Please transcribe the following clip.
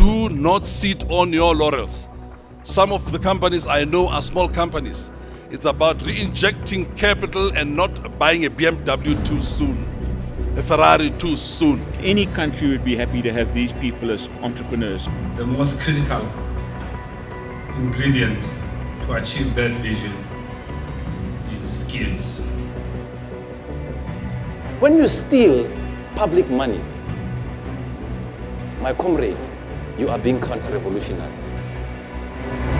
do not sit on your laurels. Some of the companies I know are small companies. It's about re-injecting capital and not buying a BMW too soon, a Ferrari too soon. Any country would be happy to have these people as entrepreneurs. The most critical ingredient to achieve that vision is skills. When you steal public money, my comrade, you are being counter-revolutionary.